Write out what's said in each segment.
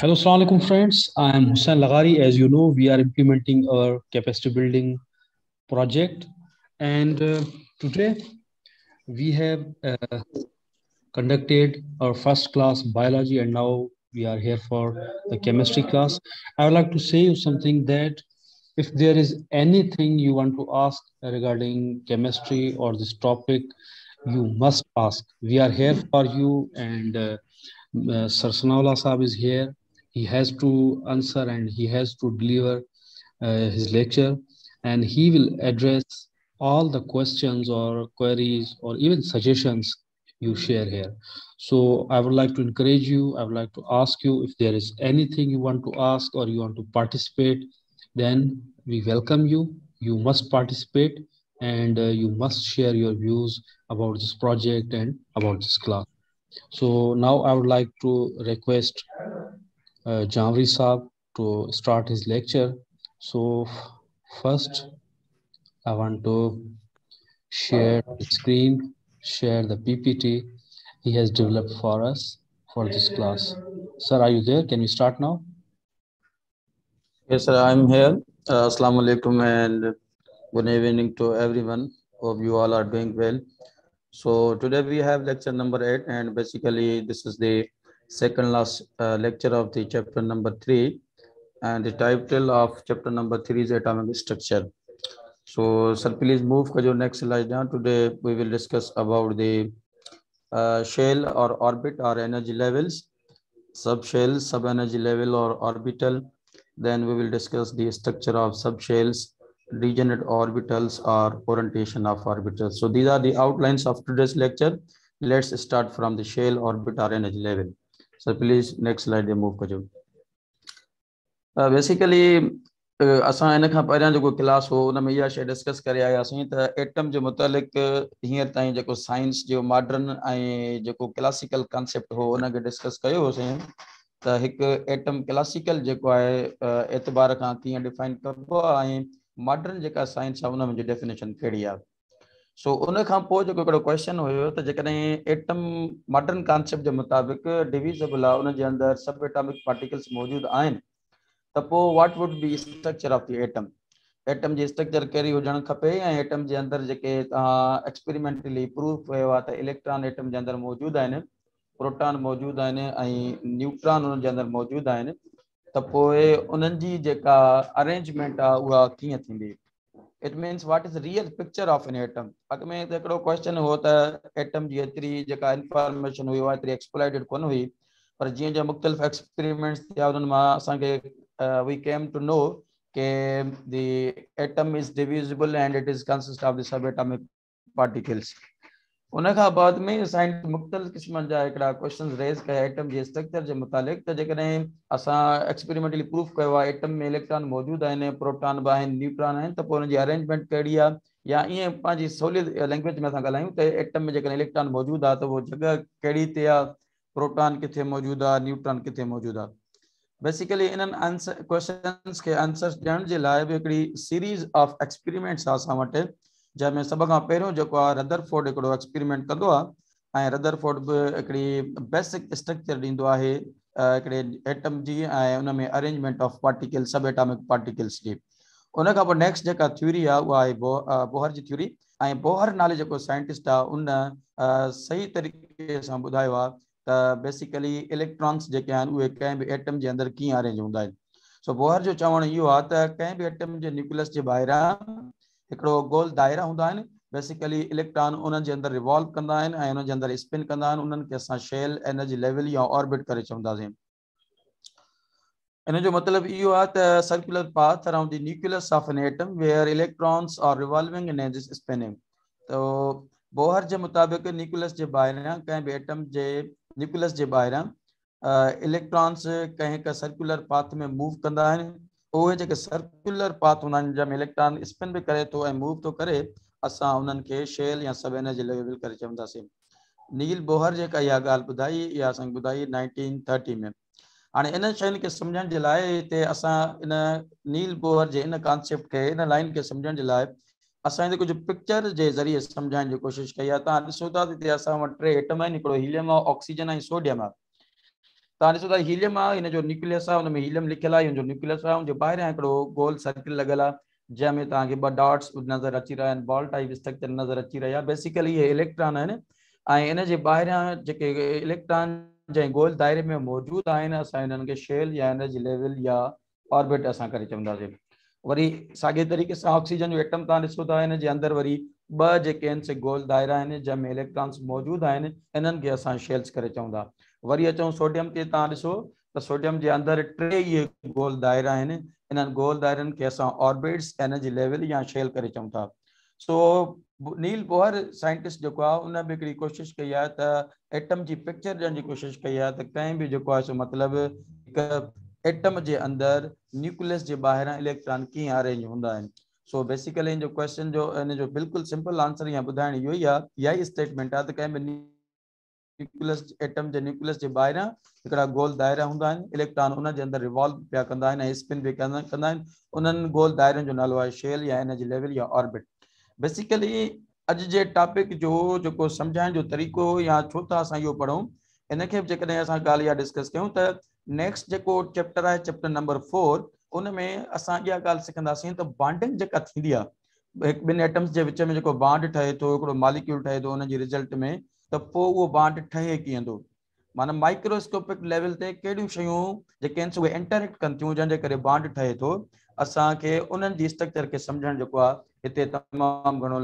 Hello, Assalamualaikum friends. I am Hussain Lagari. As you know, we are implementing our capacity building project. And uh, today we have uh, conducted our first class biology and now we are here for the chemistry class. I would like to say something that if there is anything you want to ask regarding chemistry or this topic, you must ask. We are here for you and uh, uh, Sir Saab is here he has to answer and he has to deliver uh, his lecture. And he will address all the questions or queries or even suggestions you share here. So i would like to encourage you i would like to ask you if there is anything you want to ask or you want to participate then we welcome you. You must participate and uh, you must share your views about this project and about this class. So now i would like to request uh, Jamri Saab to start his lecture. So first, I want to share the screen, share the PPT he has developed for us for this class. Sir, are you there? Can we start now? Yes, sir, I'm here. Uh, Assalamu alaikum and good evening to everyone. Hope you all are doing well. So today we have lecture number eight and basically this is the second last uh, lecture of the chapter number three. And the title of chapter number three is atomic structure. So, sir, please move to your next slide down. Today, we will discuss about the uh, shell or orbit or energy levels, subshell, sub-energy level or orbital. Then we will discuss the structure of subshells, degenerate orbitals or orientation of orbitals. So these are the outlines of today's lecture. Let's start from the shell orbit or energy level. Sir please next slide ते move कजो basically असां इन खां पहिरियाँ जेको class हो उन में इहा शइ डिस्कस करे आयासीं त एटम जे मुतालिक़ हींअर ताईं जेको साइंस जो मॉडर्न जेको क्लासिकल कॉन्सेप्ट हो उनखे डिस्कस कयो एटम क्लासिकल जेको आहे एतबार खां कीअं डिफाइन कबो मॉडर्न जेका साइंस आहे उन डेफिनेशन कहिड़ी आहे सो उन क्वेश्चन हुयो त एटम मॉडर्न कॉन्सेप्ट जे मुताबिक़ डिविज़ेबल आहे उनजे सब एटॉमिक पार्टिकल्स मौजूदु आहिनि त what would be structure of the atom atom ji structure कहिड़ी हुजणु खपे ऐं एटम जे अंदरि तव्हां एक्सपेरिमेंटली प्रूफ कयो इलेक्ट्रॉन एटम जे अंदरि मौजूदु आहिनि प्रोटॉन मौजूदु आहिनि ऐं न्यूट्रॉन उन जे मौजूदु आहिनि त उन्हनि जी अरेंजमेंट थींदी? It means what is real picture of an atom अॻ में हिकिड़ो क्वेश्चन हो त एटम जी एतिरी जेका इंफॉर्मेशन हुई उहा एतिरी एक्सप्लाइटेड कोन हुई, पर जीअं जो मुख़्तलिफ़ एक्सपेरिमेंट्स थिया, उन्हनि माँ असांखे वी केम टू नो के the atom is divisible and it is consist of the sub atomic particles उन खां बाद में साइंस मुख़्तलिफ़ क़िस्मनि जा हिकिड़ा क्वेश्चन रेज़ कया एटम जे स्ट्रक्चर जे मुतालिक़ त जेकॾहिं असां एक्सपेरिमेंटली प्रूफ कयो आहे एटम में इलेक्ट्रॉन मौजूदु आहिनि प्रोटॉन बि आहिनि न्यूट्रॉन आहिनि त पोइ हुनजी अरेंजमेंट कहिड़ी आहे या ईअं पंहिंजी सहूलियत लैंग्वेज में असां ॻाल्हायूं त एटम में जेकॾहिं इलेक्ट्रॉन मौजूदु आहे त उहो जॻह कहिड़ी ते आहे प्रोटॉन किथे मौजूदु आहे न्यूट्रॉन किथे मौजूदु आहे बेसिकली इन्हनि आंसर क्वेश्चन्स खे आंसर्स ॾियण जे लाइ बि हिकिड़ी सीरीज़ ऑफ़ एक्सपेरिमेंट्स आहे असां वटि। जंहिंमें सभ खां पहिरियों रदरफोर्ड हिकिड़ो एक्सपेरिमेंट कंदो आहे ऐं रदरफोर्ड बि बेसिक स्ट्रक्चर ॾींदो आहे हिकिड़े एटम जी, ऐं में arrangement of particle sub atomic particles जी। उन खां पोइ नेक्स्ट जेका थ्योरी आहे उहा आहे बो बोहर जी थ्योरी बोहर नाले जेको साइंटिस्ट आहे उन सही तरीक़े सां आहे त बेसिकली इलेक्ट्रॉन्स जेके आहिनि, उहे कंहिं बि एटम जे अंदरि कीअं अरेंज आहिनि। सो बोहर जो चवणु इहो आहे त एटम जे न्यूक्लियस जे ॿाहिरां हिकिड़ो गोल दायरा हूंदा आहिनि बेसिकली इलेक्ट्रॉन उन्हनि जे अंदरि रिवॉल्व कंदा आहिनि ऐं उन्हनि जे अंदरि स्पिन कंदा आहिनि, उन्हनि खे असां शेल एनर्जी लेवल या ऑर्बिट करे चवंदासीं। इन जो मतिलबु इहो आहे त circular path around the nucleus of an atom where electrons are revolving in as spinning त बोहर जे मुताबिक़ न्यूक्लियस जे ॿाहिरियाँ, कंहिं बि एटम जे न्यूक्लियस जे ॿाहिरियाँ इलेक्ट्रॉन्स कंहिं हिकु सर्कुलर पाथ में मूव कंदा आहिनि। उहे जेके सर्कुलर पाथ हूंदा आहिनि जंहिंमें इलेक्ट्रॉन स्पिन बि करे थो ऐं मूव थो करे। असां उन्हनि खे शेल या सब एनर्जी लेवल करे चवंदासीं। नील बोहर जेका इहा ॻाल्हि ॿुधाई, इहा असांखे ॿुधाई नाइनटीन थर्टी में। हाणे इन शयुनि खे सम्झण जे लाइ हिते असां इन नील बोहर जे इन कॉन्सेप्ट खे, इन लाइन खे सम्झण जे लाइ असां हिते कुझु पिक्चर जे ज़रिए सम्झाइण जी कोशिशि कई आहे। तव्हां ॾिसो था त हिते असां वटि टे एटम आहिनि, हिकिड़ो हीलियम आहे ऑक्सीजन ऐं सोडियम आहे। ॾिसो था हीलियम आहे न्यूक्लियस आहे हुन में हीलियम लिखियलु आहे हिन न्यूक्लियस आहे गोल सर्किल लॻियल आहे जंहिंमें तव्हांखे डॉट्स नज़र अची रहिया आहिनि बॉल टाइप स्ट्रक्चर नज़र अची रहिया बेसिकली इहे इलेक्ट्रॉन आहिनि ऐं इन जे ॿाहिरियाँ जेके इलेक्ट्रॉन जंहिं गोल दायरे में मौजूदु आहिनि असां शेल या एनर्जी लेवल या ऑर्बिट असां करे चवंदासीं वरी साॻे तरीक़े सां ऑक्सीजन जो एटम तव्हां ॾिसो था वरी ॿ गोल दायरा आहिनि जंहिंमें इलेक्ट्रॉन्स मौजूदु आहिनि इन्हनि खे असां शेल्स वरी अचूं सोडियम ते तव्हां ॾिसो त सोडियम जे अंदरि टे इहे गोल दायरा आहिनि। इन्हनि गोल दायरनि खे असां ऑर्बिट्स एनर्जी लेवल या शेल करे चऊं था। सो नील बोहर साइंटिस्ट जेको उन बि हिकिड़ी कोशिशि कई आहे त एटम जी पिक्चर ॾियण जी कोशिशि कई आहे। त कंहिं बि जेको आहे, सो मतिलबु हिकु एटम जे अंदरि न्यूक्लियस जे ॿाहिरां इलेक्ट्रॉन कीअं अरेंज आहिनि। सो बेसिकली इन जो क्वेश्चन जो, इन बिल्कुलु सिंपल आंसर या ॿुधाइण इहो ई आहे, इहा स्टेटमेंट आहे। त कंहिं बि न्यूक्लियस एटम जे न्यूक्लियस जे ॿाहिरां हिकिड़ा गोल दायरा हूंदा आहिनि इलेक्ट्रॉन उन जे अंदरि रिवॉल्व पिया कंदा आहिनि ऐं स्पिन बि कंदा कंदा आहिनि उन्हनि गोल दायरनि जो नालो आहे शेल या एनर्जी लेवल या ऑर्बिट बेसिकली अॼु जे टॉपिक जो जेको सम्झाइण जो तरीक़ो या छो था असां इहो पढ़ूं इनखे बि जेकॾहिं असां ॻाल्हि डिस्कस कयूं त नेक्स्ट जेको चैप्टर आहे चैप्टर नंबर फोर उन में असां इहा ॻाल्हि सिखंदासीं त बॉन्डिंग जेका थींदी आहे हिकु ॿिनि एटम्स जे विच में जेको बॉन्ड ठहे थो हिकिड़ो मालिक्यूल ठहे थो उनजी रिज़ल्ट में त उहो बॉन्ड ठहे थो माना माइक्रोस्कोपिक लेवल ते कहिड़ियूं शयूं जेके इंटरेक्ट कनि थियूं, जंहिंजे करे बॉन्ड ठहे थो। असांखे उन्हनि जी स्ट्रक्चर खे सम्झणु जेको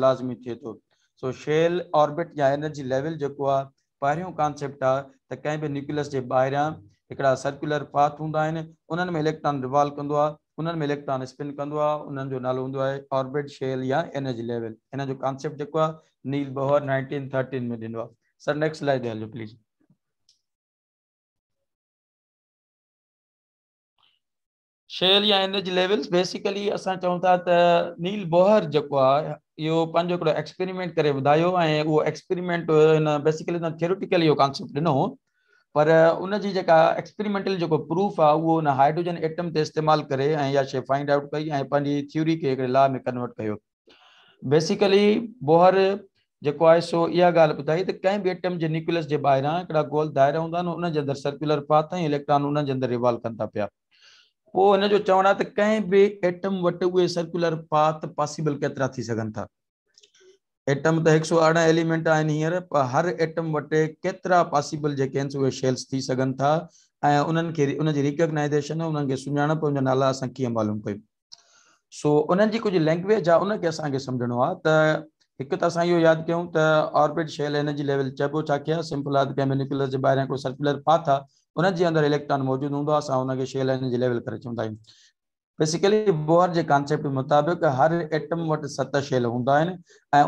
लाज़मी थो। सो शेल ऑर्बिट या एनर्जी लेवल जेको आहे पहिरियों कॉन्सेप्ट आहे त कंहिं न्यूक्लियस जे ॿाहिरियाँ हिकिड़ा सर्कुलर पाथ आहिनि, उन्हनि में इलेक्ट्रॉन रिवॉल्व कंदो आहे उन्हनि में इलेक्ट्रॉन स्पिन कंदो आहे, उन्हनि जो नालो हूंदो ऑर्बिट शेल या एनर्जी लेवल। हिन जो concept Niels Bohr nineteen thirteen में ॾिनो सर नेक्स्ट स्लाइड हलिजो प्लीज़ शेल या एनर्जी लेवल्स बेसिकली असां चऊं था नील बोहर जेको आहे, इहो एक्सपेरिमेंट करे ॿुधायो एक्सपेरिमेंट बेसिकली थियोरिटिकली कॉन्सेप्ट ॾिनो पर जेका एक्सपेरिमेंटल जेको प्रूफ आहे उहो हुन हाइड्रोजन एटम ते इस्तेमालु करे इहा शइ फाइंड आउट कई ऐं पंहिंजी थ्योरी खे में कन्वर्ट कयो। बेसिकली बोहर जेको आहे, सो इहा ॻाल्हि ॿुधाई त कंहिं एटम जे न्यूक्लियस जे ॿाहिरां हिकिड़ा गोल दायरा हूंदा उनजे अंदरि सर्कुलर पाथ ऐं इलेक्ट्रॉन उनजे अंदरि रिवॉल्व कनि था पिया। पोइ हिन जो चवणु एटम वटि सर्कुलर पाथ पॉसिबल केतिरा थी सघनि था। त हिकु सौ अरिड़हं एलिमेंट आहिनि हींअर पर हर एटम वटि केतिरा पॉसिबल जेके शेल्स थी सघनि था, ऐं उन्हनि खे उनजी रिकग्नाइज़ेशन उन्हनि खे सुञाणप नाला असां मालूम कयूं सो उन्हनि कुझु लैंग्वेज आहे उनखे असांखे सम्झणो आहे त हिकु त असां इहो यादि कयूं, त ऑर्बिट शेल एनर्जी लेवल चइबो छा कया सिंपल आहे कंहिं न्यूक्लियस जे ॿाहिरां हिकिड़ो सर्कुलर पाथ आहे उनजे अंदरि इलेक्ट्रॉन मौजूदु हूंदो आहे असां शेल एनर्जी लेवल करे चवंदा बेसिकली बोहर जे कॉन्सेप्ट मुताबिक़ हर एटम वटि सत शेल हूंदा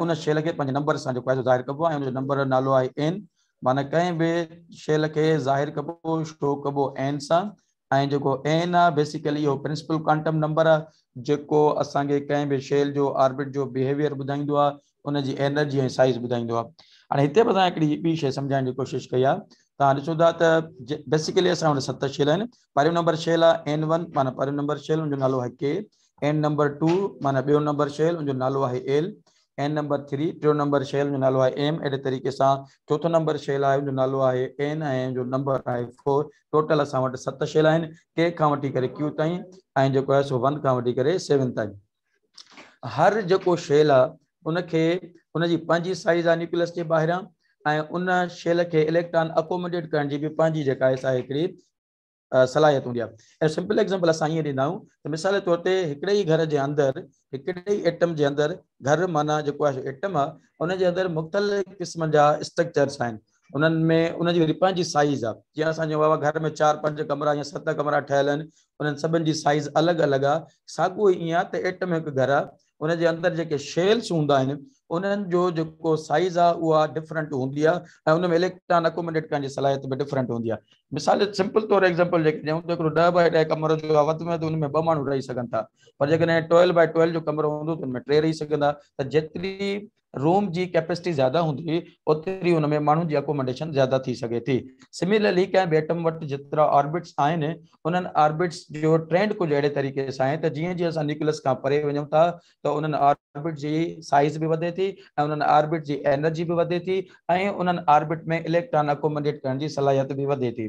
उन शेल खे नंबर सां ज़ाहिर कबो आहे नंबर नालो आहे एन माना कंहिं बि शेल खे ज़ाहिर कबो शो कबो एन सां एन आहे बेसिकली इहो प्रिंसिपल क्वांटम नंबर आहे, जेको असांखे कंहिं शेल जो ऑर्बिट जो बिहेवियर ॿुधाईंदो आहे उनजी एनर्जी साइज़ ॿुधाईंदो आहे। हाणे हिते बि असां हिकिड़ी ॿी शइ सम्झाइण कई आहे शेल आहिनि पहिरियों नंबर शेल आहे एन वन माना पहिरियों नंबर शेल हुनजो नालो आहे के एन नंबर टू माना ॿियो नंबर शेल हुनजो नालो आहे एल एन नंबर थ्री टियों नंबर शेल नालो आहे एम अहिड़े तरीक़े सां चोथों नंबर शेल आहे हुनजो नालो आहे एन ऐं जो नंबर आहे फोर टोटल असां सत शेल आहिनि के करे क्यू जेको आहे सो वन वठी करे सेवन ताईं हर जेको शेल उनखे उनजी पंहिंजी साइज़ आहे न्यूक्लियस जे ॿाहिरां उन शेल खे इलेक्ट्रॉन अकोमोडेट करण जी बि पंहिंजी जेका आहे, सा हिकिड़ी सलाहियत हूंदी आहे। सिंपल एग्ज़ाम्पल असां ईअं ॾींदा आहियूं त मिसाल जे तौर ते हिकिड़े ई घर जे अंदरि, हिकिड़े ई एटम जे अंदरि घर माना जेको आहे एटम आहे उनजे अंदरि मुख़्तलिफ़ क़िस्म जा स्ट्रक्चर्स आहिनि। उन्हनि में उनजी वरी साइज़ आहे। जीअं असांजो घर में चारि, पंज कमरा या सत कमरा ठहियल आहिनि, उन्हनि सभिनि जी साइज़ अलॻि अलॻि आहे। साॻियो ईअं आहे एटम हिकु घर आहे उनजे अंदरि जेके शेल्स हूंदा आहिनि, उन्हनि जो साइज़ आहे उहा डिफरेंट हूंदी आहे ऐं उन इलेक्ट्रॉन अकोमोडेट करण जी सलाहियत बि डिफरेंट हूंदी आहे मिसाल सिंपल तौरु एग्ज़ाम्पल जेके ॾियूं त हिकिड़ो ॾह जो में वधि हुन में रही सघनि था। पर जेकॾहिं ट्वेल्व बाए ट्वेल्व जो कमरो हूंदो त उनमें टे रही सघंदा। त जेतिरी रूम जी कैपेसिटी ज़्यादा हूंदी ओतिरी हुन में माण्हुनि जी अकोमोडेशन ज़्यादा थी सघे थी। सिमिलरली कंहिं बि एटम वटि जेतिरा ऑर्बिट्स आहिनि, उन्हनि ऑर्बिट्स जो ट्रेंड कुझु अहिड़े तरीक़े सां आहे, त जीअं जीअं असां न्यूक्लियस खां परे वञूं था, त ऑर्बिट जी साइज़ बि वधे थी ऑर्बिट जी एनर्जी बि वधे थी ऑर्बिट में इलेक्ट्रॉन अकोमोडेट करण जी सलाहियत बि वधे थी।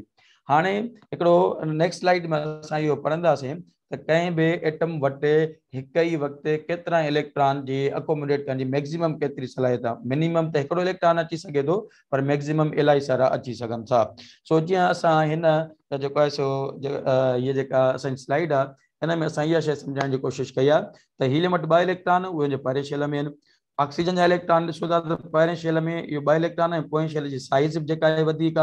हिकिड़ो नेक्स्ट स्लाइड में असां इहो पढ़ंदासीं त कंहिं बि एटम वटि, हिकु ई वक़्तु केतिरा इलेक्ट्रॉन जी अकोमोडेट करण जी मैक्सिमम केतिरी सलाहियत मिनिमम त हिकिड़ो इलेक्ट्रॉन अची सघे थो, पर मैक्सिमम इलाही सारा अची सघनि था। सो जीअं असां हिन जेको सो हीअ जेका स्लाइड आहे, हिन में असां इहा शइ सम्झाइण जी कई आहे, त हीलियम वटि इलेक्ट्रॉन उहे पहिरें शेल में आहिनि। ऑक्सीजन जा इलेक्ट्रॉन ॾिसो था त पहिरें में इहो ॿ इलेक्ट्रॉन ऐं पोएँ शेल जी साइज़ बि जेका आहे वधीक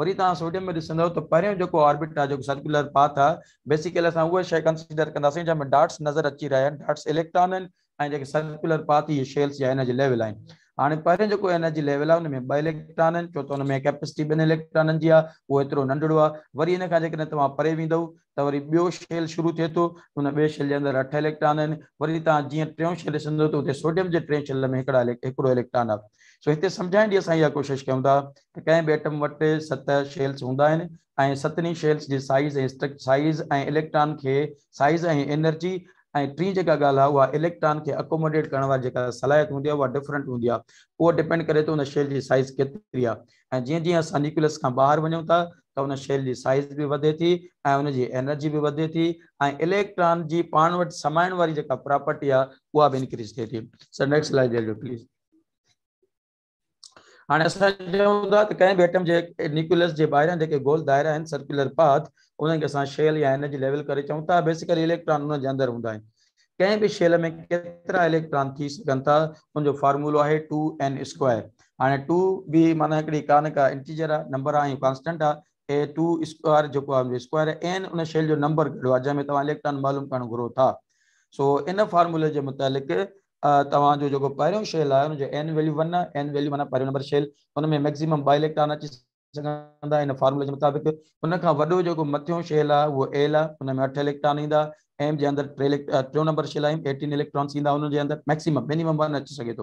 वरी तव्हां सोडियम में ॾिसंदव त पहिरियों जेको ऑर्बिट आहे सर्कुलर पाथ आहे बेसिकली असां उहा शइ कंसिडर कंदासीं जंहिंमें डाट्स नज़र अची रहिया आहिनि डाट्स इलेक्ट्रॉन आहिनि सर्कुलर पाथ शेल्स या एनर्जी लेवल आहिनि। हाणे पहिरियों एनर्जी लेवल आहे हुन में इलेक्ट्रॉन छो त हुन कैपेसिटी ॿिनि इलेक्ट्रॉननि जी आहे, उहो एतिरो नंढड़ो वरी हिन खां जेकॾहिं परे वेंदव, त वरी ॿियो शेल शुरू थिए थो हुन ॿिए शेल जे अंदरि अठ इलेक्ट्रॉन वरी तव्हां जीअं टियों शेल ॾिसंदव त हुते सोडियम जे टे शेल में हिकिड़ो इलेक्ट्रॉन आहे। सो हिते सम्झाइण जी असां कोशिशि कयूं था त कंहिं बि एटम वटि सत शेल्स आहिनि ऐं सतनी शेल्स जी साइज़ ऐं साइज़ ऐं इलेक्ट्रॉन खे साइज़ ऐं एनर्जी ऐं टी आहे, उहा इलेक्ट्रॉन खे अकोमोडेट करण हूंदी आहे, उहा डिफरेंट हूंदी उहो डिपेंड करे थो हुन शेल जी साइज़ केतिरी आहे। जीअं असां न्यूक्लियस खां ॿाहिरि वञूं था, त हुन शेल जी साइज़ बि वधे थी ऐं एनर्जी बि वधे थी इलेक्ट्रॉन जी पाण वटि समाइण वारी जेका प्रॉपर्टी आहे, उहा बि इंक्रीज़ थिए थी। सर नेक्स्ट स्लाइड प्लीज़ हाणे असां चऊं था त न्यूक्लियस जे ॿाहिरियाँ जेके गोल दायरा सर्कुलर पाथ उन्हनि खे शेल या एनर्जी लेवल करे चऊं था बेसिकली इलेक्ट्रॉन हुन जे अंदरि हूंदा आहिनि। कंहिं शेल में केतिरा इलेक्ट्रॉन थी सघनि था हुनजो फॉर्मूलो आहे टू एन स्क्वायर। हाणे टू बि माना हिकिड़ी कान का इंटीजर आहे नंबर आहे कॉन्स्टेंट आहे। टू स्क्वायर जेको स्क्वायर एन उन शेल जो नंबर घणो आहे जंहिंमें तव्हां इलेक्ट्रॉन मालूम करणु घुरो था। सो इन फॉर्मूले जे मुतालिक़ तव्हांजो जेको पहिरियों शेल आहे एन वैल्यू वन आहे एन वैल्यू माना पहिरियों नंबर शेल हुन मैक्सिमम ॿ इलेक्ट्रॉन अची सघंदा हिन फॉर्मूले जे मुताबिक़। हुन खां वॾो जेको शेल आहे, उहो एल आहे हुन अठ इलेक्ट्रॉन ईंदा एम जे अंदरि टे टियों नंबर शेल आहे एटीन इलेक्ट्रॉन्स ईंदा हुनजे अंदरि मैक्सिमम मिनिमम वन अची सघे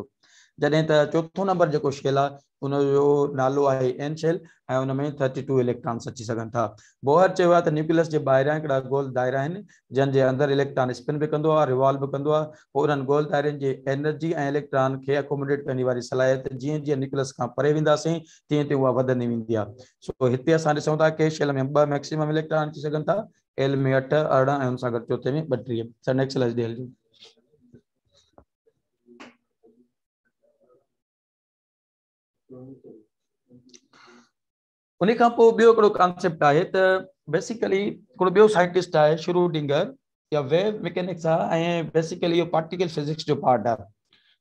जॾहिं त चोथों नंबर जेको शेल आहे हुनजो नालो आहे एन शेल ऐं हुन में थर्टी टू इलेक्ट्रॉन्स अची सघनि था। बोहर चयो आहे त न्यूक्लियस जे ॿाहिरियाँ हिकिड़ा गोल दायरा आहिनि जंहिंजे अंदरि इलेक्ट्रॉन स्पिन बि कंदो आहे रिवॉल्व बि कंदो आहे। पोइ गोल दायरनि जी एनर्जी ऐं इलेक्ट्रॉन खे अकोमोडेट करण वारी सलाहियत, जीअं जीअं न्यूक्लियस खां परे वेंदासीं, तीअं तीअं उहा वधंदी वेंदी सो हिते असां ॾिसूं के शेल में ॿ मैक्सिमम इलेक्ट्रॉन अची सघनि था एल में अठ सां गॾु चोथे में ॿटीह। सर नेक्स्ट स्लाइड ॾे हलिजो उन कॉन्सेप्ट आहे त बेसिकली हिकिड़ो साइंटिस्ट आहे श्रूडिंगर या वेव मैकेनिक्स आहे बेसिकली पार्टिकल फिजिक्स जो पार्ट आहे।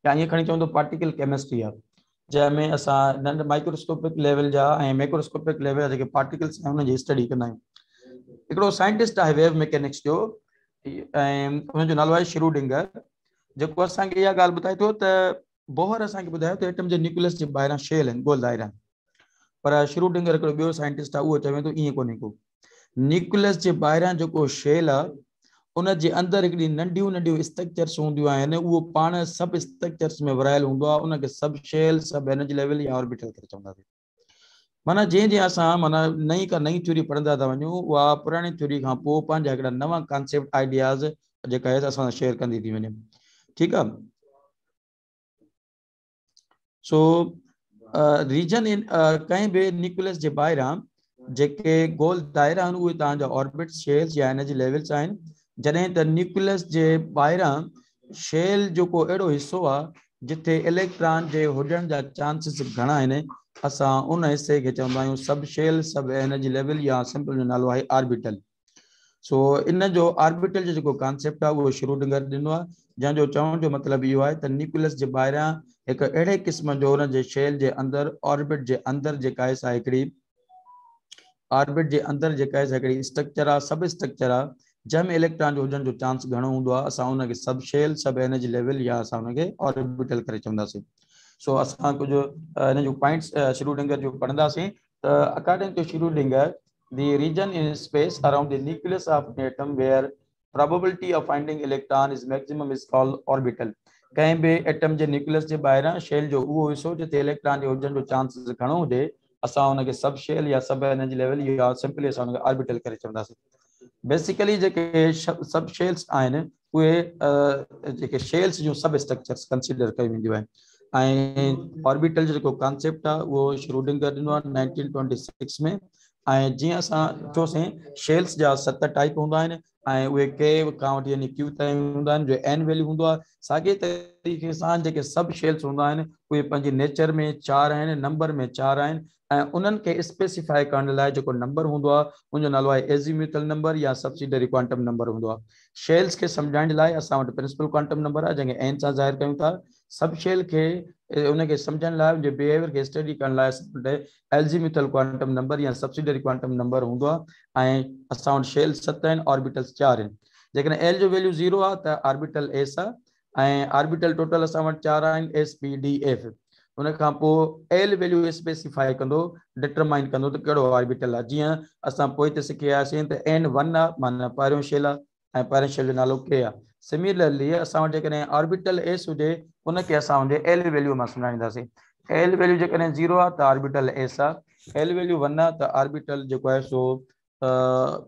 या ईअं खणी चवंदो पार्टिकल केमिस्ट्री आहे। जंहिंमें असां नंढ माइक्रोस्कोपिक लेवल जा ऐं लेवल जा पार्टिकल्स आहिनि हुनजी स्टडी कंदा आहियूं। साइंटिस्ट आहे वेव मैकेनिक्स जो, ऐं नालो आहे श्रूडिंगर जेको असांखे इहा ॻाल्हि ॿुधाए थो बोहर असांखे त एटम जे न्यूक्लियस जे ॿाहिरां शेल गोल दायरा। पर श्रूडिंगर हिकिड़ो ॿियो साइंटिस्ट आहे चवे ईअं कोन्हे को न्यूक्लियस जे ॿाहिरां जेको शेल आहे उन जे अंदरि हिकिड़ी नंढियूं स्ट्रक्चर्स हूंदियूं आहिनि उहो पाण स्ट्रक्चर्स में विरायल हूंदो आहे उनखे शेल सभु एनर्जी लेवल या ऑर्बिटल करे चवंदासीं माना जीअं जीअं असां माना नई का नई थ्योरी पढ़ंदा था वञूं उहा पुराणी थ्योरी खां पोइ कॉन्सेप्ट आइडियाज़ जेका आहे असां शेयर कंदी थी वञे। ठीकु आहे सो रीजन इन कंहिं बि न्यूक्लियस जे ॿाहिरां जेके गोल दायरा आहिनि ऑर्बिट शेल्स या एनर्जी लेवल्स जॾहिं त न्यूक्लियस जे ॿाहिरां शेल जेको अहिड़ो हिसो आहे जिथे इलेक्ट्रॉन जे हुजण जा चांसिस घणा आहिनि, असां उन हिसे खे चवंदा सब शेल सब एनर्जी लेवल या सिंपल जो नालो आहे ऑर्बिटल सो इन जो ऑर्बिटल जो जेको कॉन्सेप्ट आहे उहो श्रूडिंगर ॾिनो आहे। जंहिंजो चवण जो मतिलबु आहे त न्यूक्लियस जे ॿाहिरां हिकु अहिड़े क़िस्म जो हुन जे शेल जे अंदरि ऑर्बिट जे अंदरि जेका ऑर्बिट जे अंदरि जेका स्ट्रक्चर आहे सब स्ट्रक्चर आहे जंहिंमें इलेक्ट्रॉन जो हुजण जो चांस घणो हूंदो आहे, असां हुनखे सभु शेल सभु एनर्जी लेवल या असां हुनखे ऑर्बिटल करे चवंदासीं सो असां कुझु हिन जो पॉइंट्स श्रूडिंगर जो पढ़ंदासीं, त according to Schrodinger the region in space around the nucleus of an atom where probability of finding electron is maximum is called orbital. कंहिं बि एटम जे न्यूक्लियस जे ॿाहिरां शेल जो, उहो हिसो जिते इलेक्ट्रॉन जे हुजण जो चांसिस घणो हुजे, असां हुनखे सब शेल या सब एनर्जी लेवल या सिंपली असां ऑर्बिटल करे चवंदासीं बेसिकली जेके शेल्स आहिनि, उहे शेल्स जूं सब स्ट्रक्चर्स कंसिडर कयूं वेंदियूं ऑर्बिटल जो कॉन्सेप्ट आहे श्रूडिंगर ॾिनो नाइनटीन ट्वेंटी सिक्स में। ऐं जीअं असां ॾिठोसीं शेल्स जा सत टाइप हूंदा ऐं उहे के यानी क्यू ताईं जो एन वैल्यू हूंदो साॻिए तरीक़े सां सब शेल्स हूंदा आहिनि, उहे नेचर में चारि आहिनि, नंबर में चारि आहिनि, ऐं उन्हनि खे जेको नंबर हूंदो आहे, उनजो नालो आहे एज़ीम्यूथल नंबर या सब्सिडरी क्वांटम नंबर हूंदो शेल्स सम्झाइण जे लाइ असां प्रिंसिपल क्वांटम नंबर आहे, जंहिंखे एन सां ज़ाहिर कयूं था। सब शेल खे उनखे सम्झण लाइ उनजे बिहेवियर खे स्टडी करण लाइ एल्जीम्यूथल क्वांटम नंबर या सब्सिडरी क्वांटम नंबर हूंदो आहे शेल सत ऑर्बिटल्स चारि आहिनि एल जो वैल्यू ज़ीरो आहे एस ऑर्बिटल टोटल असां चारि एस पी डी एफ़ उन एल वैल्यू स्पेसिफाई कंदो डिटरमाइन कंदो त कहिड़ो ऑर्बिटल आहे जीअं असां पोइ ते एन वन आहे माना पहिरियों शेल आहे ऐं नालो के आहे सिमिलरली असां वटि ऑर्बिटल एस हुजे, उनखे असां हुनजे एल वैल्यू माँ सुञाणींदासीं। एल वैल्यू जेकॾहिं ज़ीरो आहे त ऑर्बिटल एस आहे एल वैल्यू वन आहे त ऑर्बिटल जेको आहे सो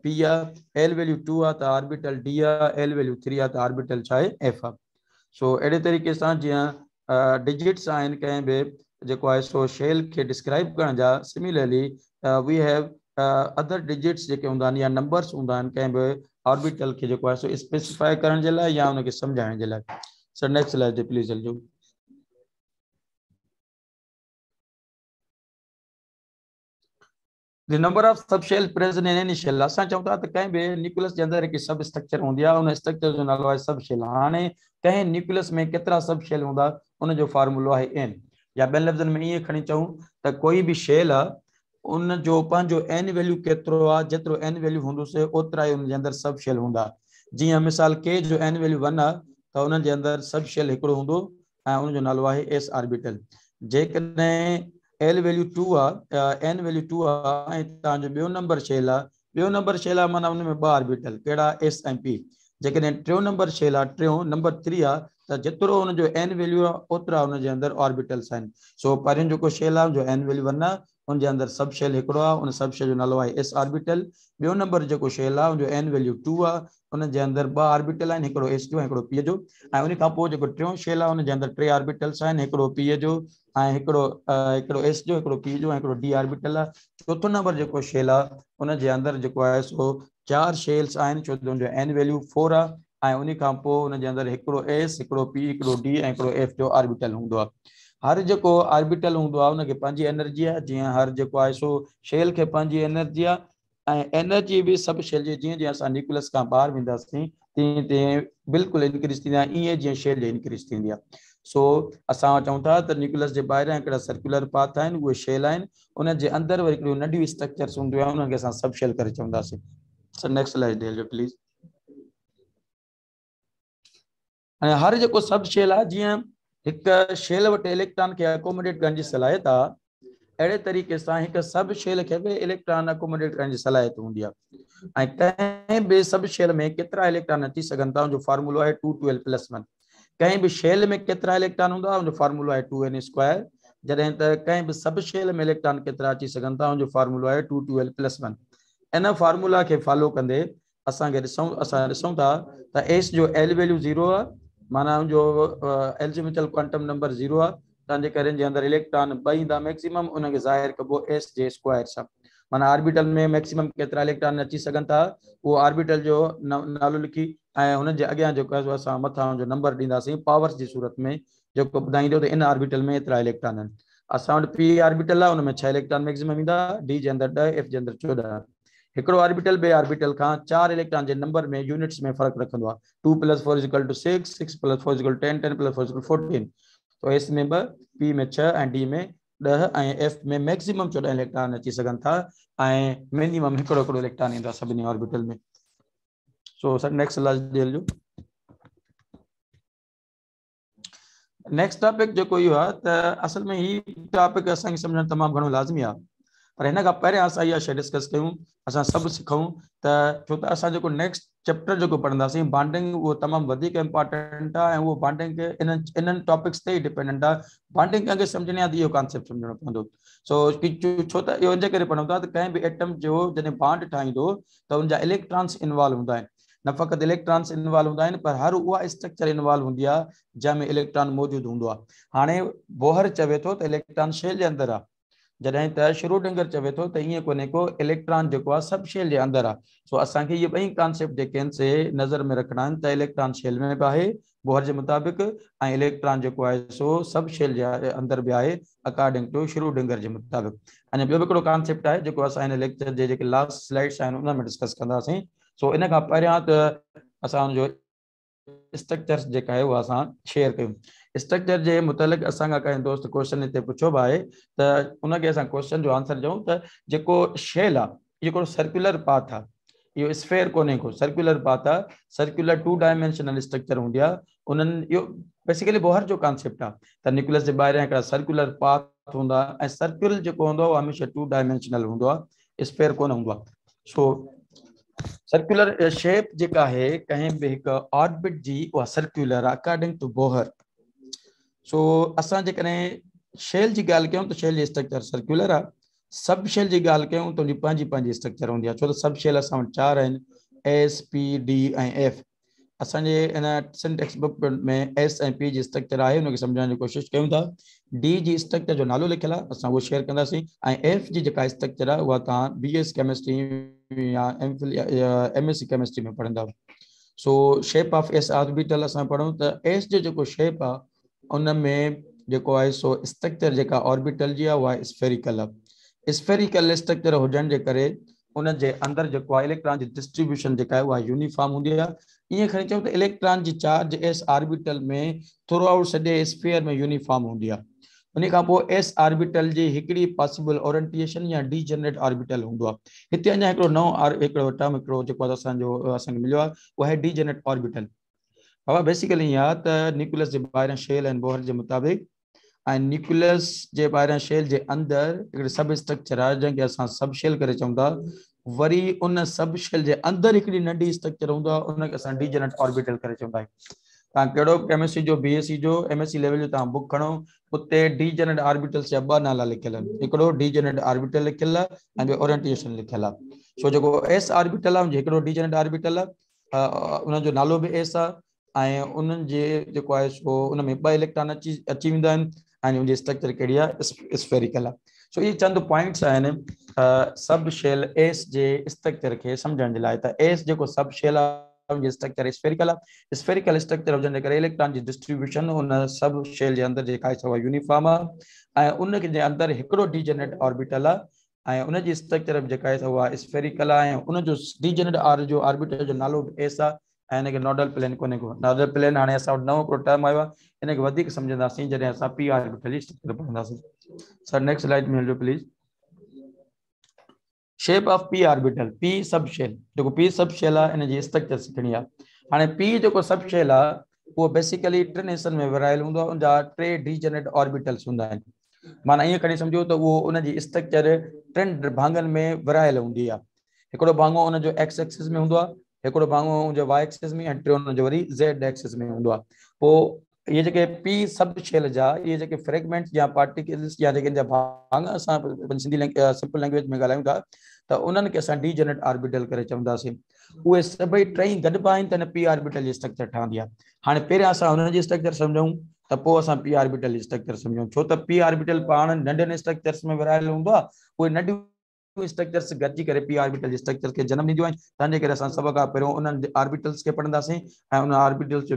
पी आहे एल वैल्यू टू आहे त ऑर्बिटल डी आहे एल वैल्यू थ्री आहे त ऑर्बिटल छा एफ़ आहे सो अहिड़े तरीक़े सां जीअं डिजिट्स आहिनि कंहिं बि, जेको आहे सो शेल खे डिस्क्राइब करण जा similarly we have other digits जेके हूंदा या नंबर्स हूंदा कंहिं बि ऑर्बिटल के जो आहे स्पेसिफाई करण जे लाइ या उनखे सम्झाइण जे लाइ सर नेक्स्ट स्लाइड ते प्लीज़ हलिजो The number of subshell present in any shell. असां चऊं त कंहिं बि न्यूक्लियस जे अंदरि हिकु सब स्ट्रक्चर हूंदी उन स्ट्रक्चर जो नालो आहे सब शेल हाणे कंहिं न्यूक्लियस में केतिरा सब शेल हूंदा उनजो फॉर्मूलो आहे एन या ॿियनि लफ़्ज़नि में ईअं खणी चऊं त कोई बि शेल आहे उन जो पंहिंजो एन वैल्यू केतिरो आहे, जेतिरो एन वैल्यू हूंदुसि ओतिरा ई हुनजे अंदरि सभु शेल हूंदा। जीअं मिसाल के जो एन वैल्यू वन आहे, त उन जे अंदरि सभु शेल हिकिड़ो हूंदो ऐं उनजो नालो आहे एस आर्बिटल जेकॾहिं एल वैल्यू टू आहे एन वैल्यू टू आहे, ऐं तव्हांजो नंबर शेल आहे, ॿियो नंबर शेल आहे माना उन में ॿ आर्बिटल कहिड़ा एस ऐं पी जेकॾहिं टियों नंबर शेल आहे, टियों नंबर थ्री आहे, त जेतिरो हुनजो एन वैल्यू आहे, ओतिरा हुनजे अंदरि ऑर्बिटल्स आहिनि। सो पहिरियों जेको शेल आहे जो एन वैल्यू वन आहे उनजे अंदरि सब शेल आहे उन सब शेल जो नालो आहे एस आर्बिटल ॿियो नंबर जेको शेल आहे उनजो एन वैल्यू टू आहे उनजे अंदरि ॿ ऑर्बिटल आहिनि, हिकिड़ो एस जो हिकिड़ो पीअ जो, ऐं टियों शेल आहे उनजे अंदरि टे ऑर्बिटल्स आहिनि, हिकिड़ो पीअ जो, ऐं एस जो पी जो, ऐं डी आर्बिटल आहे चोथों नंबर जेको शेल आहे उनजे अंदरि जेको आहे सो चारि शेल्स आहिनि, छो त उनजो एन वैल्यू फोर आहे ऐं उन खां एस हिकिड़ो पी हिकिड़ो डी ऐं एफ़ जो ऑर्बिटल हूंदो आहे हर जेको ऑर्बिटल हूंदो आहे एनर्जी आहे, जीअं हर जेको आहे, सो शेल खे पंहिंजी एनर्जी आहे एनर्जी बि सभु शेल जी, जीअं जीअं असां न्यूक्लियस खां ॿाहिरि वेंदासीं, तीअं तीअं बिल्कुलु इंक्रीज़ आहे, ईअं जीअं शेल जी इंक्रीज़ आहे। सो असां चऊं था त न्यूक्लियस जे ॿाहिरियाँ हिकिड़ा सर्कुलर पाथ आहिनि, उहे शेल आहिनि उनजे अंदरि वरी हिकिड़ियूं नंढियूं स्ट्रक्चर्स हूंदियूं आहिनि असां सभु शेल करे चवंदासीं। सर नेक्स्ट स्लाइड ॾिजो प्लीज़ ऐं हर जेको सभु शेल आहे, जीअं हिकु शेल इलेक्ट्रॉन खे अकोमोडेट करण जी सलाहियत आहे अहिड़े तरीक़े सां हिकु सभु शेल खे बि इलेक्ट्रॉन अकोमोडेट करण जी सलाहियत हूंदी आहे ऐं शेल में केतिरा इलेक्ट्रॉन अची सघनि था, उनजो फॉर्मूलो टू ट्वेल्व प्लस वन। कंहिं बि शेल में केतिरा इलेक्ट्रॉन हूंदा, उनजो फॉर्मूलो आहे टू एन स्क्वायर। जॾहिं त कंहिं बि शेल में इलेक्ट्रॉन केतिरा अची सघनि था, उनजो फॉर्मूलो टू ट्वेल्व प्लस वन। इन फॉर्मूला खे फॉलो कंदे असांखे ॾिसूं था एस जो एल वैल्यू ज़ीरो आहे माना जो एल्जीमेटल क्वांटम नंबर ज़ीरो आहे तंहिंजे करे जे अंदरि इलेक्ट्रॉन ॿ ईंदा मैक्सिमम उनखे ज़ाहिर कबो एस जे स्क्वायर सां। माना ऑर्बिटल में मैक्सिमम केतिरा इलेक्ट्रॉन अची सघनि था उहो ऑर्बिटल जो नालो लिखी, ऐं हुनजे अॻियाँ जेको आहे असां मथां जो नंबर ॾींदासीं पावर्स जी सूरत में, जेको ॿुधाईंदो त इन ऑर्बिटल में एतिरा इलेक्ट्रॉन आहिनि। असां पी ऑर्बिटल आहे हुन में छह इलेक्ट्रॉन मैक्सिमम ईंदा डी जे अंदरि ॾह एफ़ जे अंदरि चोॾहं। हिकिड़ो ऑर्बिटल, ॿिए ऑर्बिटल खां चारि इलेक्ट्रॉन जे नंबर में यूनिट्स में फ़र्क़ु आहे। Two plus four is equal to six six plus four is equal ten ten plus four is equal fourteen तो एस में ॿ पी में छह ऐं डी में ऐं एफ़ में मैक्सिमम चोॾहं इलेक्ट्रॉन अची सघनि था मिनिमम हिकिड़ो इलेक्ट्रॉन आहे सभिनी ऑर्बिटल में। सो सर नेक्स्ट लास्ट ॾियल जो। नेक्स्ट टॉपिक जेको इहो आहे, त असल में हीउ टॉपिक असांखे सम्झणु तमामु घणो लाज़मी आहे। पर हिन खां पहिरियाँ असां इहा शइ डिस्कस कयूं, असां सभु सिखूं त छो त असां नेक्स्ट चैप्टर जेको पढ़ंदासीं बॉन्डिंग उहो तमामु वधीक इंपॉर्टेंट आहे ऐं उहो बॉन्डिंग खे इन्हनि इन्हनि टॉपिक्स ते ई डिपेंडेंट आहे। बॉन्डिंग कंहिंखे सम्झणी आहे त इहो कॉन्सेप्ट सम्झणो पवंदो। सो छो त इन करे पढ़ूं था, त कंहिं एटम जो जॾहिं बॉन्ड ठाहींदो, त हुनजा इलेक्ट्रॉन्स इन्वॉल्व हूंदा आहिनि। न फ़क़ति इलेक्ट्रॉन्स इन्वॉल्व हूंदा पर हर उहा स्ट्रक्चर इन्वॉल्व हूंदी जंहिंमें इलेक्ट्रॉन मौजूदु हूंदो आहे। बोहर चवे त इलेक्ट्रॉन शेल जे अंदरि आहे। जॾहिं त श्रोडिंगर चवे त ईअं कोन्हे को इलेक्ट्रॉन आहे, सभु शेल जे अंदरि आहे। सो, असांखे इहे ॿई कॉन्सेप्ट से नज़र में रखणा आहिनि, त इलेक्ट्रॉन शेल में बि आहे बोहर जे मुताबिक़ इलेक्ट्रॉन जेको आहे, सो सभु शेल जे अंदरि बि आहे अकॉर्डिंग टू श्रोडिंगर जे मुताबिक़। हिकिड़ो कॉन्सेप्ट आहे, जेको असां हिन लेक्चर जे जेके लास्ट स्लाइड्स आहिनि में डिस्कस कंदासीं। सो, इन खां त असां हुनजो स्ट्रक्चर जेका आहे उहा असां शेयर कयूं। स्ट्रक्चर जे मुतालिक़ कंहिं दोस्त क्वेश्चन हिते पुछियो बि आहे, त उनखे असां क्वेश्चन जो आंसर ॾियूं त जेको शेल आहे सर्कुलर पाथ आहे इहो स्फेयर को सर्कुलर पाथ आहे सर्कुलर टू डायमेंशनल स्ट्रक्चर हूंदी आहे उन्हनि बेसिकली बोहर जो कॉन्सेप्ट आहे त न्यूक्लियस जे ॿाहिरियाँ सर्कुलर पाथ हूंदा, ऐं सर्कुल जेको हूंदो आहे टू डायमेंशनल आहे स्फेयर आहे सो सर्कुलर शेप जेका आहे, कंहिं बि हिकु ऑर्बिट जी, उहा सर्कुलर आहे अकॉर्डिंग टू बोहर सो असां शेल जी ॻाल्हि कयूं त शेल जी स्ट्रक्चर सर्कुलर आहे। सब शेल जी ॻाल्हि कयूं त पंहिंजी स्ट्रक्चर हूंदी छो त सब शेल असां वटि एस पी डी एफ़ असांजे सिंटेक्स बुक में एस ऐं पी जी स्ट्रक्चर आहे हुनखे सम्झण जी कोशिशि कयूं था। डी जी स्ट्रक्चर जो नालो लिखियलु आहे असां उहो शेयर कंदासीं। एफ़ जी जेका स्ट्रक्चर आहे उहा तव्हां बी एस केमिस्ट्री या M Phil M S C chemistry में पढ़ंदा। So shape of s orbital असां पढ़ूं त एस जो जेको शेप आहे उन में जेको सो स्ट्रक्चर जेका ऑर्बिटल जी आहे स्फेरिकल आहे स्फेरिकल स्ट्रक्चर हुजण उन जे अंदरि आहे इलेक्ट्रॉन जी डिस्ट्रीब्यूशन जेका यूनिफॉर्म हूंदी आहे ईअं खणी चऊं इलेक्ट्रॉन जी चार्ज एस ऑर्बिटल में थ्रू आउट सॼे स्फेयर में यूनिफॉर्म हूंदी आहे उन एस ऑर्बिटल जी पॉसिबल ओरिएंटेशन या डी जनरेट ऑर्बिटल हूंदो आहे। हिते टर्म हिकिड़ो जेको असांजो असांखे आहे, उहो आहे डी जनरेट ऑर्बिटल बाबा बेसिकली ईअं आहे त न्यूक्लियस जे ॿाहिरियाँ शेल आहिनि बोहर जे मुताबिक़ ऐं न्यूक्लियस जे ॿाहिरियाँ शेल जे अंदरि हिकिड़ी सब स्ट्रक्चर आहे, जंहिंखे असां सब शेल करे चऊं वरी उन सब शेल जे अंदरि हिकिड़ी नंढी स्ट्रक्चर हूंदो आहे, उनखे असां डीजनट ऑर्बिटल करे चवंदा आहियूं तव्हां केमिस्ट्री जो बी जो एम एस सी लेवल जो बुक खणो, उते डीजनट ऑर्बिटल्स जा ॿ नाला लिखियल आहिनि। ऑर्बिटल लिखियल आहे, ऐं ॿियो ओरिएंटेशन एस ऑर्बिटल आहे हिकिड़ो डीजनट ऑर्बिटल आहे नालो बि एस आहे, ऐं उन इलेक्ट्रॉन अची अची वेंदा आहिनि स्ट्रक्चर कहिड़ी आहे सो इहे चंद पॉइंट्स आहिनि सब शेल एस जे स्ट्रक्चर खे सम्झण जे लाइ। सब शेल आहे स्ट्रक्चर स्फेरिकल आहे स्फेरिकल स्ट्रक्चर हुजण जे करे इलेक्ट्रॉन जी डिस्ट्रीब्यूशन उन सभु शेल जे अंदरि जेका आहे उहा यूनिफॉर्म आहे ऐं उन जे अंदरि हिकिड़ो डीजनरेट ऑर्बिटल आहे ऐं उनजी स्ट्रक्चर जेका आहे स्फेरिकल आहे ऐं उनजो डीजनरेट आर जो ऑर्बिटल जो नालो एस आहे ऐं हिनखे नोडल प्लेन कोन्हे को नोडल प्लेन हाणे असां वटि नओं टर्म आयो आहे हिनखे वधीक सम्झंदासीं जॾहिं असां पी ऑर्बिटल जी स्ट्रक्चर पढ़ंदासीं सर नेक्स्ट स्लाइड में हलियो please shape of p orbital p sub shell जेको पी सब शेल आहे हिनजी स्ट्रक्चर सिखणी आहे पी जेको सब शेल आहे बेसिकली टिनि हिसनि में विरायल हूंदो आहे टे डीजनरेट ऑर्बिटल्स आहिनि माना ईअं खणी सम्झो त उहो उनजी स्ट्रक्चर टिनि भाङनि में विरायल हूंदी आहे हिकिड़ो भाङो उनजो एक्स एक्सिस में हूंदो आहे हिकिड़ो वाई एक्सिस में ऐं वरी ज़ेड एक्सिस में हूंदो इहे जेके पी सब शेल जा इहे जेके फ्रेगमेंट्स या पार्टिकल्स या जेके भाङ असां सिंधी सिंपल लैंग्वेज में ॻाल्हायूं था, त उन्हनि खे असां डीजनरेट ऑर्बिटल करे चवंदासीं। उहे सभई टई गॾिबा आहिनि त पी ऑर्बिटल जी स्ट्रक्चर ठहंदी आहे। हाणे पहिरियाँ असां हुननि जी स्ट्रक्चर सम्झूं, त पोइ असां पी ऑर्बिटल जी स्ट्रक्चर सम्झूं। छो त पी ऑर्बिटल पाण नंढनि स्ट्रक्चर्स में विरायल हूंदो आहे, उहे स्ट्रक्चर्स गॾिजी करे पी ऑर्बिटल स्ट्रक्चर खे जनम ॾींदियूं आहिनि। करे असां सभ खां पहिरियों उन्हनि ऑर्बिटल्स खे पढ़ंदासीं ऐं उन ऑर्बिटल्स जो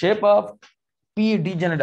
shape of p degenerate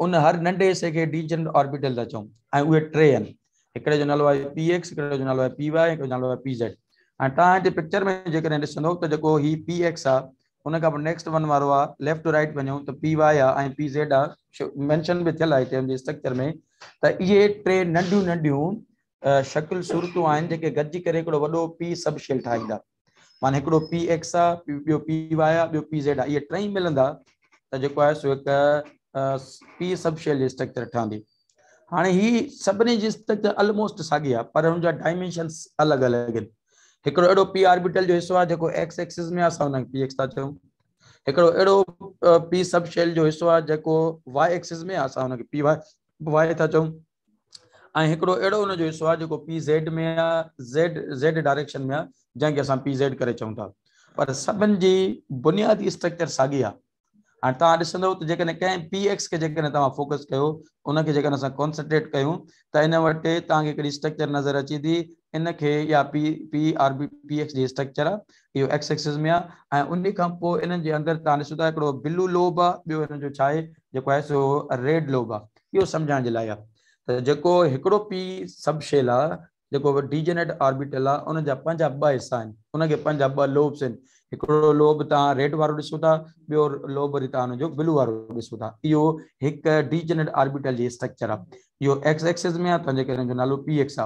उन हर नंढे हिसे खे डीजनरेट ऑर्बिटल था चऊं। ऐं टे आहिनि। जो नालो आहे पी एक्स हिकिड़े जो नालो आहे पी वाई हिकिड़ो नालो आहे पी ज़ेड ऐं तव्हां पिक्चर में जेकॾहिं ॾिसंदव त जेको ही पी एक्स आहे, उन नेक्स्ट वन वारो लेफ़्ट टू राइट वञूं त पी वाई आहे पी ज़ेड आहे। मैंशन हिते हुनजे स्ट्रक्चर में। त इहे टे नंढियूं नंढियूं शकिल सूरतूं आहिनि जेके गॾिजी करे हिकिड़ो पी सब शेल ठाहींदा। माना हिकिड़ो पी एक्स आहे, ॿियो पी वाई आहे पी ज़ेड आहे। इहे टई मिलंदा। त जेको आहे सो हिकु पी सब शेल स्ट्रक्चर ठहंदी। हाणे ही सभिनी जी स्ट्रक्चर ऑलमोस्ट साॻी आहे, पर हुनजा डायमेंशन्स अलॻि अलॻि अहिड़ो पी आर्बिटल जो हिसो आहे एक्स एक्सिस में हुनखे पी एक्स था चऊं। हिकिड़ो पी सब शेल जो हिसो आहे वाई एक्सिस में आहे पी वाई वाई था चऊं। ऐं हिकिड़ो अहिड़ो हुनजो आहे पी ज़ेड में आहे ज़ेड ज़ेड डायरेक्शन में आहे, जंहिंखे असां पी ज़ेड करे चऊं पर सभिनि जी बुनियादी स्ट्रक्चर साॻी आहे। हाणे तव्हां ॾिसंदव पी एक्स तव्हां फोकस कयो उनखे जेकॾहिं असां कॉन्संट्रेट कयूं, त स्ट्रक्चर नज़र अचे थी। इनखे या p p r b p x जी स्ट्रक्चर आहे एक्स एक्सिस में उन खां पोइ ब्लू लोब आहे सो रेड लोब आहे। इहो लाइ आहे। त पी सब शेल आहे, जेको डीजेनेट ऑर्बिटल आहे उनजा पंहिंजा ॿ हिसा आहिनि। उनखे पंहिंजा लोब्स हिकिड़ो लोब तव्हां रेड वारो ॾिसो था, ॿियो लोब वरी तव्हां ब्लू वारो ॾिसो था। इहो हिकु डीजनेट ऑर्बिटल जी स्ट्रक्चर आहे इहो एक्स एक्सिस में आहे नालो पी एक्स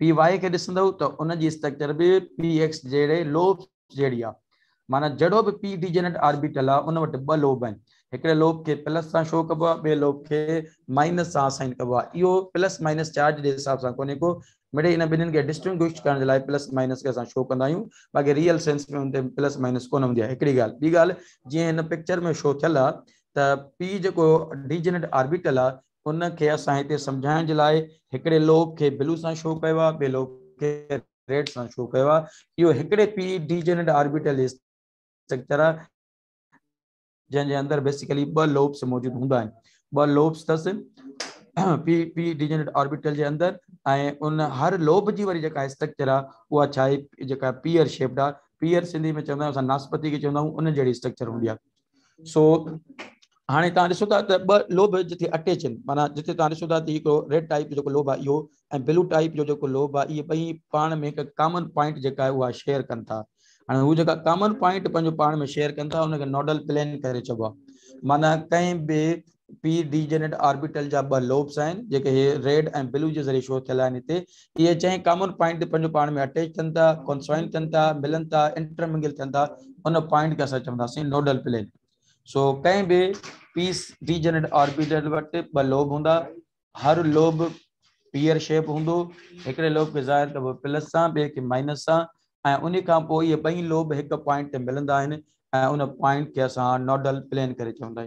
पी वाई खे ॾिसंदव त स्ट्रक्चर बि पी एक्स जहिड़े लोब जहिड़ी आहे माना जहिड़ो बि पी डीजनेट ऑर्बिटल आहे उन लोब आहिनि। हिकिड़े लोब खे प्लस सां शो कबो आहे ॿिए लोब खे माइनस सां असाइन कबो आहे प्लस माइनस चार्ज जे हिसाब सां को मिड़े इन ॿिन्हिनि खे डिस्टिंग्विश करण जे लाइ प्लस माइनस खे असां शो बाक़ी रियल सेंस में हुन प्लस माइनस कोन हूंदी आहे। हिकिड़ी ॻाल्हि, ॿी पिक्चर में शो थियल आहे पी जेको डीजनेट ऑर्बिटल आहे, उनखे असां हिते सम्झाइण जे लाइ हिकिड़े लोब खे ब्लू सां शो कयो आहे लोब खे रेड सां शो कयो आहे। इहो पी डीजनेट ऑर्बिटल स्ट्रक्चर आहे जंहिंजे अंदरि बेसिकली ॿ लोब्स मौजूदु हूंदा आहिनि। लोब्स अथसि पी पी डिजेनेट ऑर्बिटल जे अंदरि, ऐं उन हर लोब जी वरी जेका स्ट्रक्चर आहे उहा छा आहे पीयर शेप्ड आहे। पीयर सिंधी में चवंदा नासपति खे चवंदा आहियूं उन जहिड़ी स्ट्रक्चर आहे। सो, हाणे तव्हां ॾिसो था त जिथे अटैच माना जिथे त हिकिड़ो रेड टाइप जेको लोब आहे ब्लू टाइप जो जेको लोब आहे, इहे ॿई पाण में हिकु कॉमन पॉइंट जेका शेयर कनि हू जेका कॉमन पॉइंट पंहिंजो में शेयर कनि नॉडल प्लेन करे चइबो माना कंहिं बि पी डीजेनेट ऑर्बिटल जा ॿ लोब्स आहिनि, जेके रेड ऐं ब्लू जे ज़रिए शो थियल आहिनि हिते। इहे कॉमन पॉइंट पाण में अटैच थियनि था कॉन्सॉइन थियनि था था इंटरमिंगल थियनि था उन पॉइंट खे असां नोडल प्लेन सो कंहिं बि पीस डीजेनेट ऑर्बिटल वटि लोब हूंदा, हर लोब पीयर शेप हूंदो, हिकिड़े लोब खे ज़ाहिर कबो प्लस सां माइनस सां, ऐं उन खां लोब हिकु पॉइंट ते मिलंदा उन पॉइंट खे असां नोडल प्लेन करे चवंदा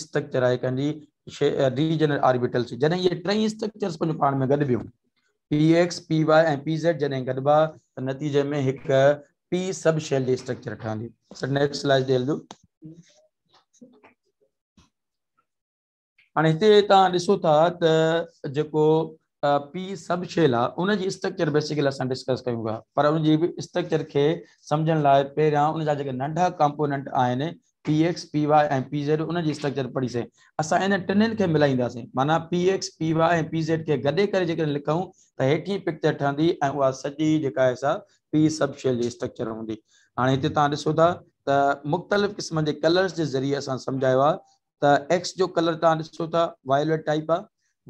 स्ट्रक्चर आहे कंहिंजी रीजनल ऑर्बिटल्स जॾहिं इहे टई स्ट्रक्चर्स पंहिंजो पाण में गॾु बियूं पी एक्स पी वाई ऐं पी ज़ेड जॾहिं गॾिबा त नतीजे में हिकु P sub shell structure next slide हलंदो हाणे हिते तव्हां ॾिसो था पी सब आहे उनजी स्ट्रक्चर बेसिकली असां डिस्कस कयूं पर उनजी स्ट्रक्चर खे सम्झण लाइ पहिरियाँ उनजा जेके नंढा कंपोनेंट आहिनि पी एक्स पी ऐं पी ज़ेड उनजी स्ट्रक्चर पढ़ीसीं असां इन टिनिनि खे मिलाईंदासीं। माना पी एक्स पी ऐं पी ज़ेड खे गॾे करे जेकॾहिं लिखूं, त पिक्चर ठहंदी ऐं उहा सा पी सब शेल जी स्ट्रक्चर हूंदी। हाणे हिते तव्हां ॾिसो था मुख़्तलिफ़ क़िस्म जे कलर्स जे ज़रिए असां सम्झायो आहे एक्स जो कलर तव्हां ॾिसो था वायोलेट टाइप आहे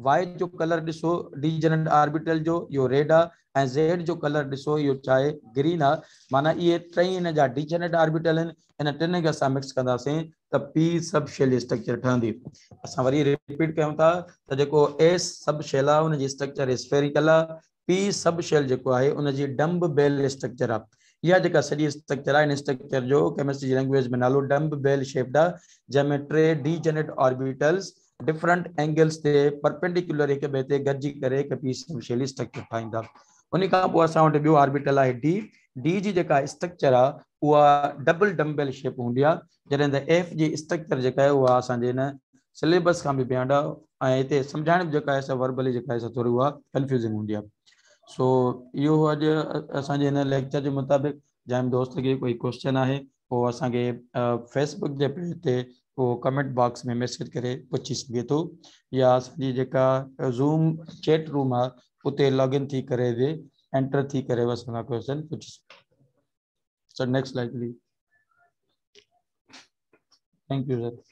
वाई जो कलर ॾिसो डीजनट ऑर्बिटल जो इहो रेड आहे ऐं ज़ेड जो कलर ॾिसो इहो आहे ग्रीन आहे माना इहे टई हिन जा डीजनट ऑर्बिटल आहिनि इन टिनि खे असां मिक्स कंदासीं, त पी सब शेल स्ट्रक्चर ठहंदी। असां वरी रिपीट कयूं था, त जेको एस सब शेल आहे हुनजी स्ट्रक्चर स्फेरिकल आहे पी सब शेल जेको आहे उनजी डम्ब बेल स्ट्रक्चर आहे इहा जेका सॼी स्ट्रक्चर आहे, इन स्ट्रक्चर जो केमिस्ट्री लैंग्वेज में नालो डम्ब बेल शेप्ड आहे जंहिंमें टे डीजनट ऑर्बिटल्स डिफरेंट एंगल्स ते परपेंडिकुलर हिक ॿिए ते गॾिजी करे पीस शेली स्ट्रक्चर ठाहींदा उन खां ऑर्बिटल आहे डी डी जी जेका स्ट्रक्चर आहे उहा डबल डम्बेल शेप जॾहिं त एफ़ जी स्ट्रक्चर जेका आहे सिलेबस खां बि बियॉन्ड आहे ऐं हिते सम्झाइण जेका आहे वर्बली जेका आहे थोरी उहा कंफ्यूज़िंग हूंदी सो इहो अॼु असांजे हिन मुताबिक़ जंहिं दोस्त खे कोई क्वेश्चन आहे पोइ असांखे फेसबुक जे पेज ते उहो कमेंट बॉक्स में मैसेज करे पुछी सघे थो या असांजी जेका ज़ूम चैट रूम आहे उते लॉगिन थी करे वे एंटर थी करे असां खां क्वेश्चन पुछी sir next like please thank you sir